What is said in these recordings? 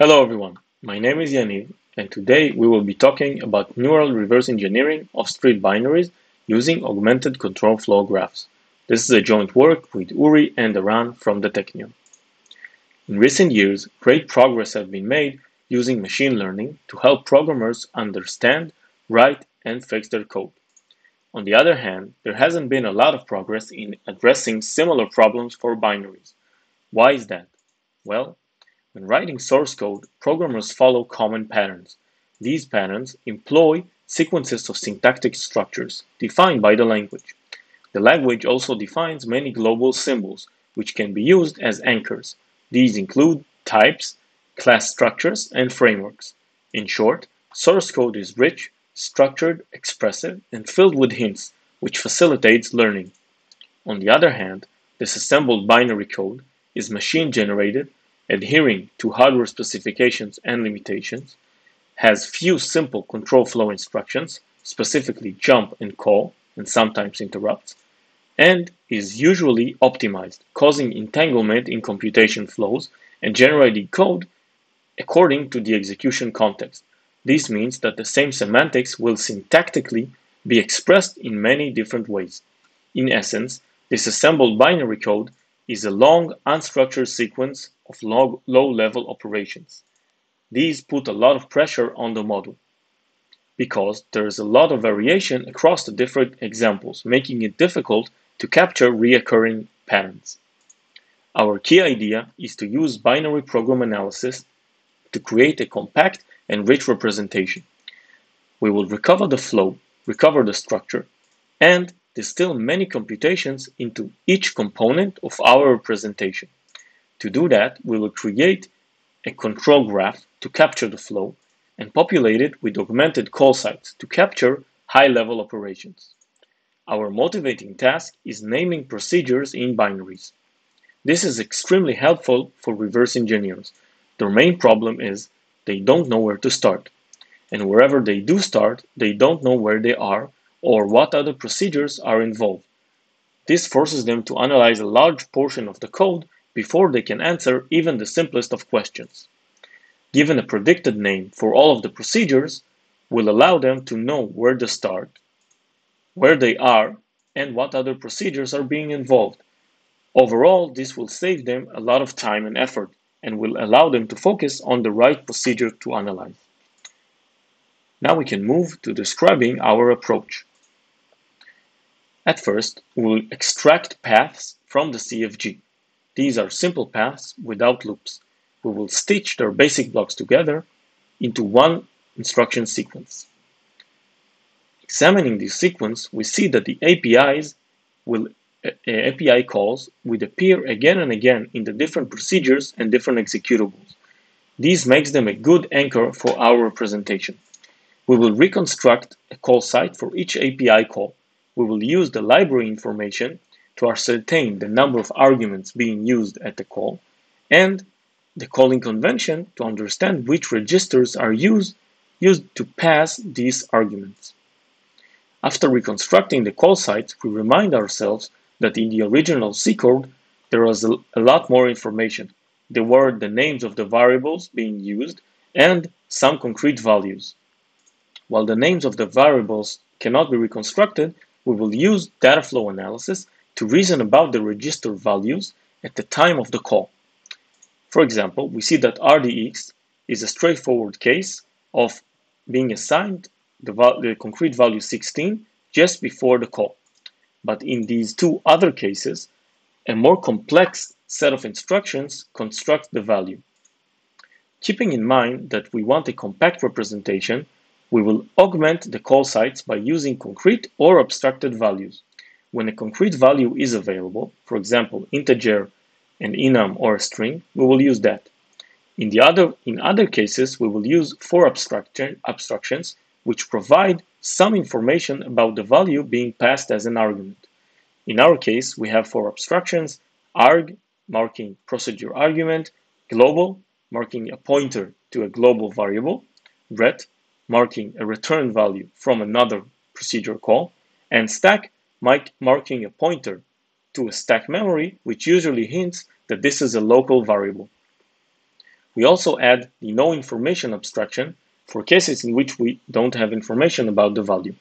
Hello everyone, my name is Yaniv and today we will be talking about neural reverse engineering of stripped binaries using augmented control flow graphs. This is a joint work with Uri and Eran from the Technion. In recent years, great progress has been made using machine learning to help programmers understand, write, and fix their code. On the other hand, there hasn't been a lot of progress in addressing similar problems for binaries. Why is that? Well, when writing source code, programmers follow common patterns. These patterns employ sequences of syntactic structures defined by the language. The language also defines many global symbols, which can be used as anchors. These include types, class structures, and frameworks. In short, source code is rich, structured, expressive, and filled with hints, which facilitates learning. On the other hand, disassembled binary code is machine generated adhering to hardware specifications and limitations, has few simple control flow instructions, specifically jump and call, and sometimes interrupts, and is usually optimized, causing entanglement in computation flows and generating code according to the execution context. This means that the same semantics will syntactically be expressed in many different ways. In essence, disassembled binary code is a long, unstructured sequence of low-level operations. These put a lot of pressure on the model because there is a lot of variation across the different examples, making it difficult to capture reoccurring patterns. Our key idea is to use binary program analysis to create a compact and rich representation. We will recover the flow, recover the structure, and distill many computations into each component of our representation. To do that, we will create a control graph to capture the flow and populate it with augmented call sites to capture high-level operations. Our motivating task is naming procedures in binaries. This is extremely helpful for reverse engineers. Their main problem is they don't know where to start. And wherever they do start, they don't know where they are or what other procedures are involved. This forces them to analyze a large portion of the code before they can answer even the simplest of questions. Given a predicted name for all of the procedures will allow them to know where to start, where they are, and what other procedures are being involved. Overall, this will save them a lot of time and effort and will allow them to focus on the right procedure to analyze. Now we can move to describing our approach. At first, we will extract paths from the CFG. These are simple paths without loops. We will stitch their basic blocks together into one instruction sequence. Examining this sequence, we see that the APIs will uh, API calls will appear again and again in the different procedures and different executables. This makes them a good anchor for our representation. We will reconstruct a call site for each API call we will use the library information to ascertain the number of arguments being used at the call and the calling convention to understand which registers are used, used to pass these arguments. After reconstructing the call sites, we remind ourselves that in the original C code there was a lot more information. There were the names of the variables being used and some concrete values. While the names of the variables cannot be reconstructed, we will use data flow analysis to reason about the register values at the time of the call. For example, we see that RDX is a straightforward case of being assigned the, the, concrete value 16 just before the call. But in these two other cases, a more complex set of instructions construct the value. Keeping in mind that we want a compact representation, we will augment the call sites by using concrete or abstracted values. When a concrete value is available, for example, integer, an enum, or a string, we will use that. In, the other, in other cases, we will use four abstraction, abstractions which provide some information about the value being passed as an argument. In our case, we have four abstractions, arg, marking procedure argument, global, marking a pointer to a global variable, ret, marking a return value from another procedure call, and stack marking a pointer to a stack memory, which usually hints that this is a local variable. We also add the no information abstraction for cases in which we don't have information about the value.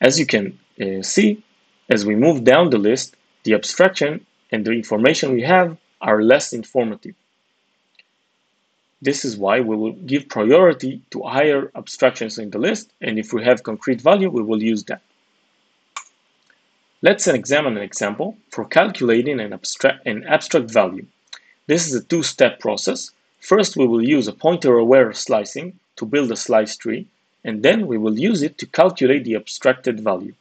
As you can uh, see, as we move down the list, the abstraction and the information we have are less informative. This is why we will give priority to higher abstractions in the list, and if we have concrete value, we will use that. Let's examine an example for calculating an abstract, an abstract value. This is a two-step process. First, we will use a pointer-aware slicing to build a slice tree, and then we will use it to calculate the abstracted value.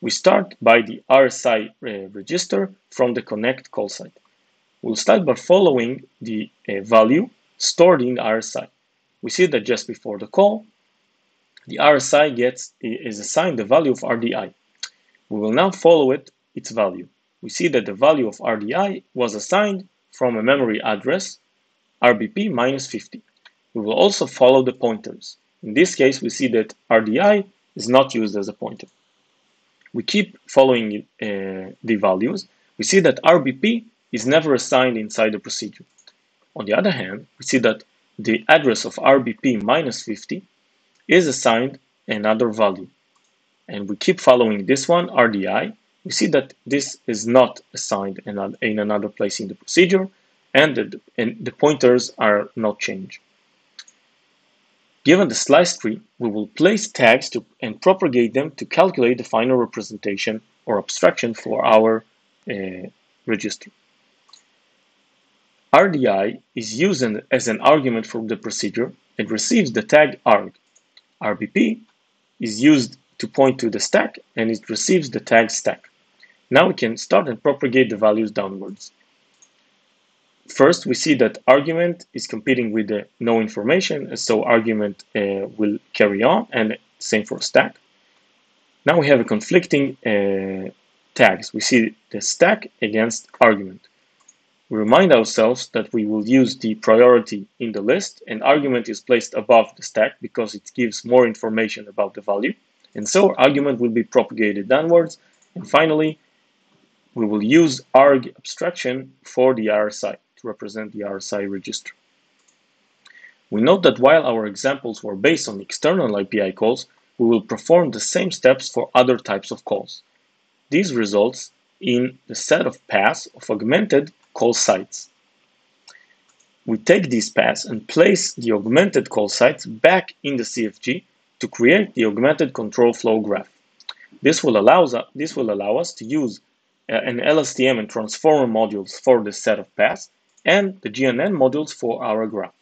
We start by the RSI uh, register from the connect call site. We'll start by following the uh, value stored in RSI. We see that just before the call, the RSI gets is assigned the value of RDI. We will now follow it its value. We see that the value of RDI was assigned from a memory address RBP minus 50. We will also follow the pointers. In this case, we see that RDI is not used as a pointer. We keep following uh, the values. We see that RBP is never assigned inside the procedure. On the other hand, we see that the address of RBP minus 50 is assigned another value. And we keep following this one, RDI. We see that this is not assigned in another place in the procedure and the, and the pointers are not changed. Given the slice tree, we will place tags to, and propagate them to calculate the final representation or abstraction for our uh, register. RDI is used as an argument for the procedure and receives the tag arg. RBP is used to point to the stack and it receives the tag stack. Now we can start and propagate the values downwards. First, we see that argument is competing with the no information, so argument uh, will carry on, and same for stack. Now we have a conflicting uh, tags. We see the stack against argument. We remind ourselves that we will use the priority in the list, and argument is placed above the stack because it gives more information about the value. And so argument will be propagated downwards. And finally, we will use arg abstraction for the RSI to represent the RSI register. We note that while our examples were based on external API calls, we will perform the same steps for other types of calls. These results in the set of paths of augmented call sites. We take these paths and place the augmented call sites back in the CFG to create the augmented control flow graph. This will, allow, this will allow us to use uh, an LSTM and transformer modules for this set of paths and the GNN modules for our graph.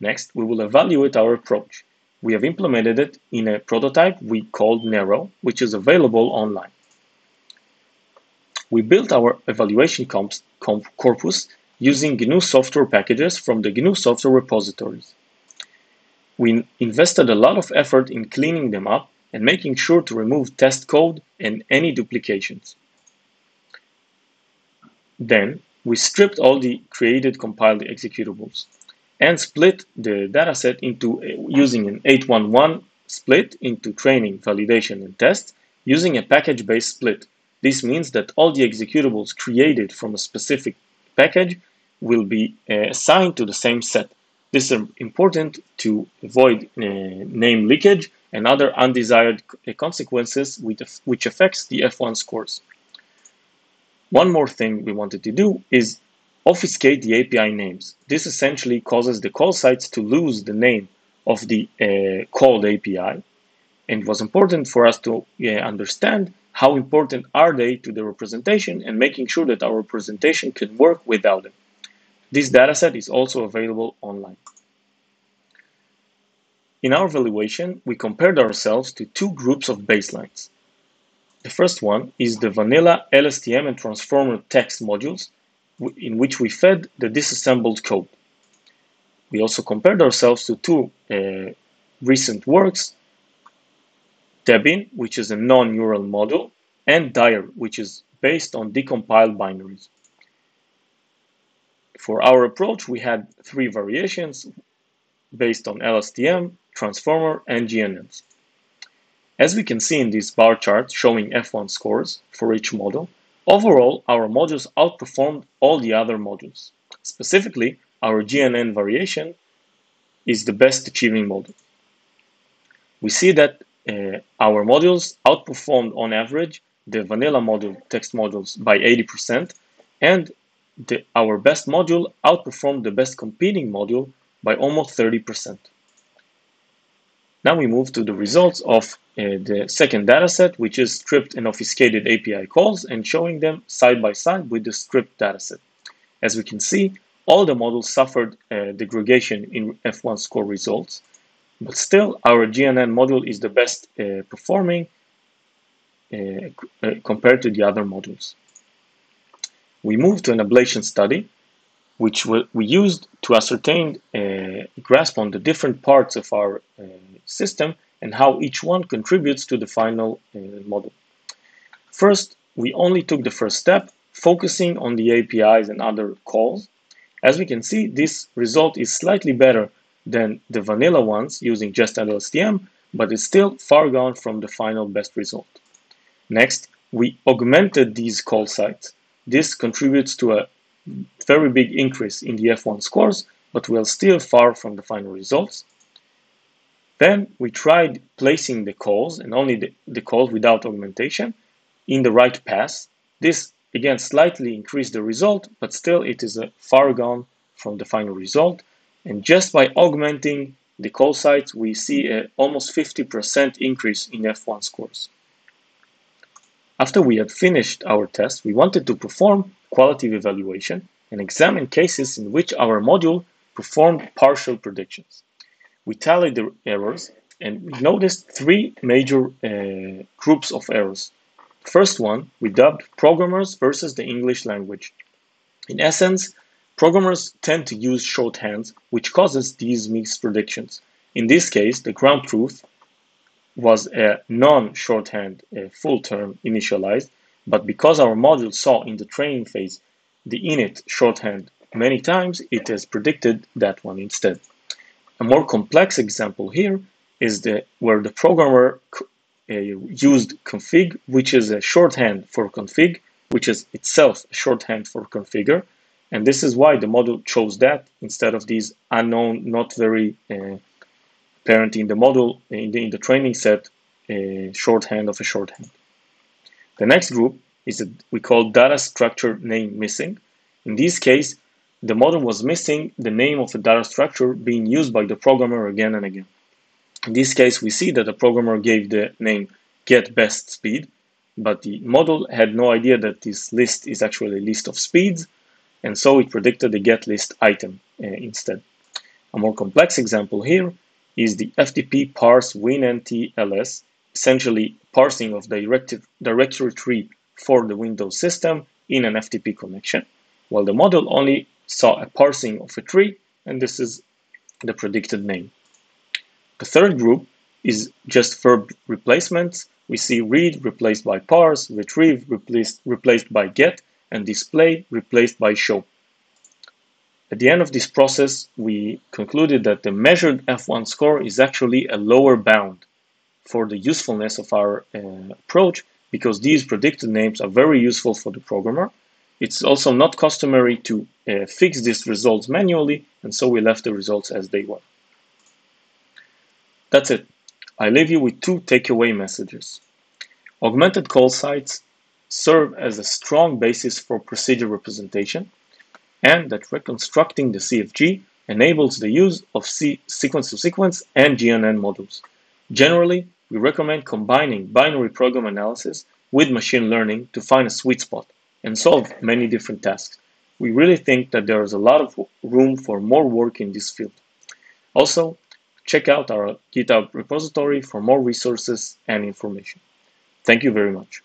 Next, we will evaluate our approach. We have implemented it in a prototype we called Nero, which is available online. We built our evaluation comp corpus using GNU software packages from the GNU software repositories. We invested a lot of effort in cleaning them up and making sure to remove test code and any duplications. Then we stripped all the created compiled executables and split the dataset into uh, using an 811 split into training, validation, and test using a package-based split. This means that all the executables created from a specific package will be uh, assigned to the same set. This is important to avoid uh, name leakage and other undesired uh, consequences which affects the F1 scores. One more thing we wanted to do is obfuscate the API names. This essentially causes the call sites to lose the name of the uh, called API. And it was important for us to uh, understand how important are they to the representation and making sure that our representation can work without them. This dataset is also available online. In our evaluation, we compared ourselves to two groups of baselines. The first one is the vanilla LSTM and transformer text modules in which we fed the disassembled code. We also compared ourselves to two uh, recent works, Debin, which is a non-neural model, and Dire, which is based on decompiled binaries. For our approach, we had three variations based on LSTM, transformer, and GNNs. As we can see in these bar charts showing F1 scores for each model, Overall, our modules outperformed all the other modules. Specifically, our GNN variation is the best achieving model. We see that uh, our modules outperformed on average the vanilla model text modules by 80%, and the, our best module outperformed the best competing module by almost 30%. Now we move to the results of uh, the second dataset, which is stripped and obfuscated API calls and showing them side by side with the stripped dataset. As we can see, all the models suffered uh, degradation in F1 score results, but still our GNN module is the best uh, performing uh, uh, compared to the other modules. We moved to an ablation study, which we used to ascertain a uh, grasp on the different parts of our system and how each one contributes to the final model. First, we only took the first step, focusing on the APIs and other calls. As we can see, this result is slightly better than the vanilla ones using just LSTM, but it's still far gone from the final best result. Next, we augmented these call sites. This contributes to a very big increase in the F1 scores, but we are still far from the final results. Then we tried placing the calls, and only the, the calls without augmentation, in the right pass. This again slightly increased the result, but still it is a far gone from the final result. And just by augmenting the call sites, we see a almost 50% increase in F1 scores. After we had finished our test, we wanted to perform qualitative evaluation and examine cases in which our module performed partial predictions. We tallied the errors and we noticed three major uh, groups of errors. First one, we dubbed programmers versus the English language. In essence, programmers tend to use shorthands, which causes these mixed predictions. In this case, the ground truth was a non-shorthand full term initialized, but because our module saw in the training phase the init shorthand many times, it has predicted that one instead. A more complex example here is the where the programmer uh, used config, which is a shorthand for config, which is itself a shorthand for configure, and this is why the model chose that instead of these unknown, not very uh, apparent in the model, in the, in the training set, a shorthand of a shorthand. The next group is that we call data structure name missing. In this case, the model was missing the name of a data structure being used by the programmer again and again. In this case, we see that the programmer gave the name get best speed, but the model had no idea that this list is actually a list of speeds, and so it predicted the get list item uh, instead. A more complex example here is the FTP parse WinNT-ls, essentially parsing of the directory tree for the Windows system in an FTP connection, while the model only saw a parsing of a tree, and this is the predicted name. The third group is just verb replacements. We see read replaced by parse, retrieve replaced, replaced by get, and display replaced by show. At the end of this process, we concluded that the measured F1 score is actually a lower bound for the usefulness of our uh, approach because these predicted names are very useful for the programmer. It's also not customary to uh, fix these results manually, and so we left the results as they were. That's it. I leave you with two takeaway messages. Augmented call sites serve as a strong basis for procedure representation and that reconstructing the CFG enables the use of sequence-to-sequence and GNN models. Generally, we recommend combining binary program analysis with machine learning to find a sweet spot and solve many different tasks. We really think that there is a lot of room for more work in this field. Also, check out our GitHub repository for more resources and information. Thank you very much.